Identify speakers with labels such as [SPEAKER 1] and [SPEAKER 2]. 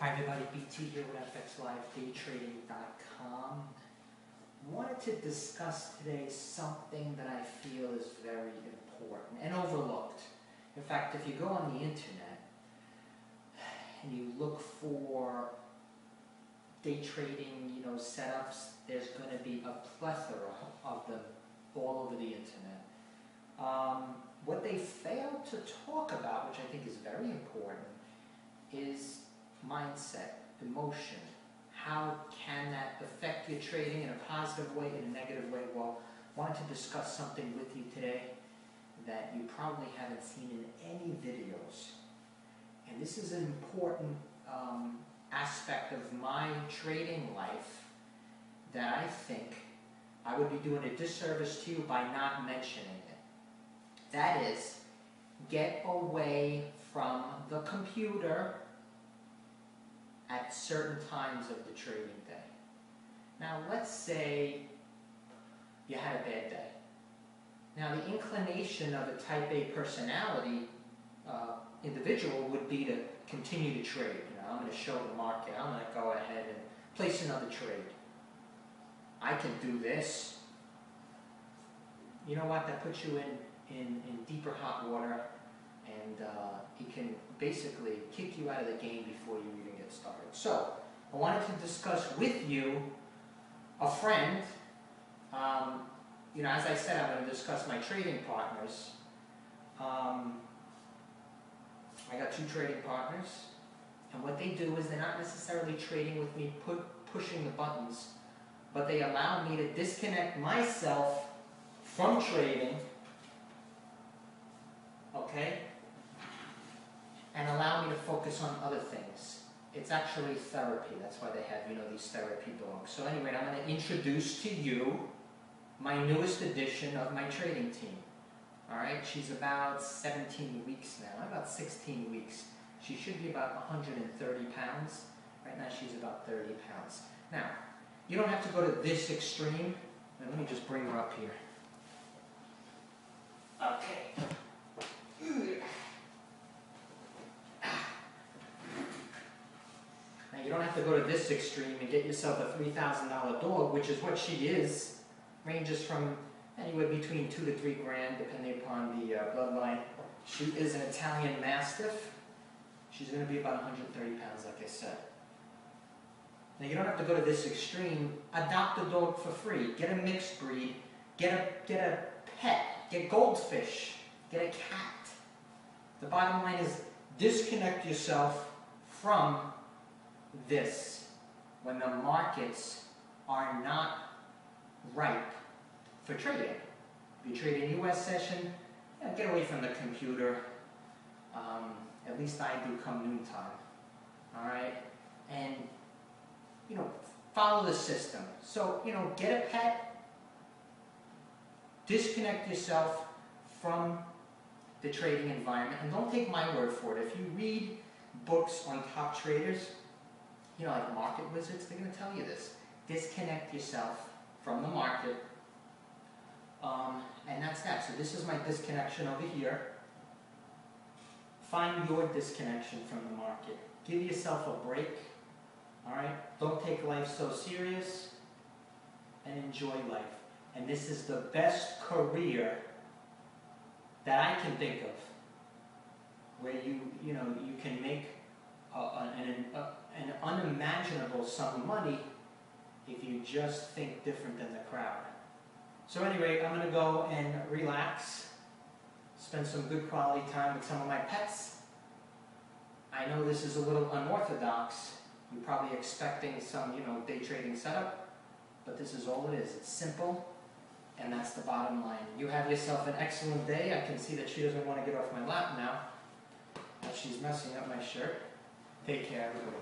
[SPEAKER 1] Hi everybody, BT here with FXLiveDayTrading.com. Wanted to discuss today something that I feel is very important and overlooked. In fact, if you go on the internet and you look for day trading, you know, setups, there's going to be a plethora of them all over the internet. Um, what they fail to talk about, which I think is very important, is mindset, emotion. How can that affect your trading in a positive way, in a negative way? Well, I wanted to discuss something with you today that you probably haven't seen in any videos. And this is an important um, aspect of my trading life that I think I would be doing a disservice to you by not mentioning it. That is, get away from the computer at certain times of the trading day. Now, let's say you had a bad day. Now, the inclination of a type A personality uh, individual would be to continue to trade. You know, I'm going to show the market. I'm going to go ahead and place another trade. I can do this. You know what? That puts you in, in, in deeper hot water and uh, it can basically kick you out of the game before you even get started. So, I wanted to discuss with you a friend. Um, you know, as I said, I'm going to discuss my trading partners. Um, I got two trading partners, and what they do is they're not necessarily trading with me, put, pushing the buttons, but they allow me to disconnect myself from trading, okay, and allow me to focus on other things. It's actually therapy. That's why they have, you know, these therapy dogs. So anyway, I'm going to introduce to you my newest addition of my trading team. All right, she's about 17 weeks now, about 16 weeks. She should be about 130 pounds. Right now she's about 30 pounds. Now, you don't have to go to this extreme. Now, let me just bring her up here. Okay. Now, you don't have to go to this extreme and get yourself a $3,000 dog, which is what she is. Ranges from anywhere between two to three grand, depending upon the uh, bloodline. She is an Italian Mastiff. She's going to be about 130 pounds, like I said. Now, you don't have to go to this extreme. Adopt a dog for free. Get a mixed breed. Get a, get a pet. Get goldfish. Get a cat. The bottom line is disconnect yourself from this when the markets are not ripe for trading. Trade in U.S. session, yeah, get away from the computer. Um, at least I do come noontime. All right? And, you know, follow the system. So, you know, get a pet, disconnect yourself from the trading environment, and don't take my word for it. If you read books on top traders, you know, like market wizards, they're going to tell you this. Disconnect yourself from the market. Um, and that's that. So this is my disconnection over here. Find your disconnection from the market. Give yourself a break. All right? Don't take life so serious and enjoy life. And this is the best career that I can think of where you, you know, you can make an, an unimaginable sum of money if you just think different than the crowd. So anyway, I'm going to go and relax, spend some good quality time with some of my pets. I know this is a little unorthodox. You're probably expecting some, you know, day trading setup, but this is all it is. It's simple, and that's the bottom line. You have yourself an excellent day. I can see that she doesn't want to get off my lap now. She's messing up my shirt. Take care, everybody.